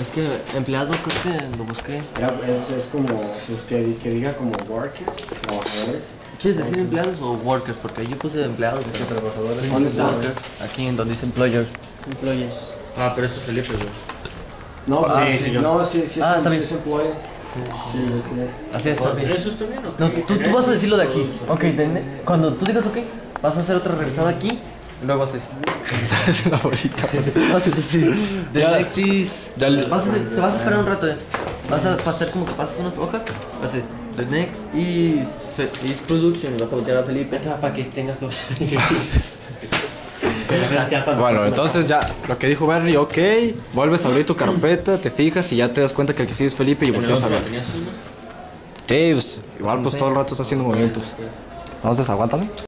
Es que empleado creo que lo busqué. Era, es, es como, pues que, que diga como worker, trabajadores. ¿Quieres decir empleados o workers? Porque yo puse empleados. Trabajadores. ¿Dónde está? Workers. Aquí en donde dice employers. Employees. Ah, pero eso es Felipe, güey. No, Ah, sí, sí, sí, yo- no, sí, sí, Ah, es, está sí es employees. Sí, sí. Así está bien. ¿Eso está bien o qué? No, tú, tú vas a decirlo de aquí. Ok, cuando tú digas ok, vas a hacer otra regresada aquí. Y Luego haces. Es una bolita. Haces así. The Ya. next is. Ya le- Vas a hacer- te vas a esperar un rato. eh. Vas a hacer como que pasas unas hojas. Vas a hacer. The next is, fe- is production. Y vas a voltear a Felipe. Para que tengas dos. Bueno, entonces ya lo que dijo Barry, ok, vuelves a abrir tu carpeta, te fijas y ya te das cuenta que el que sigue es Felipe y volteas a ver. ¿Tenías uno? Sí, pues, igual pues todo el rato está haciendo movimientos. Entonces, aguántame.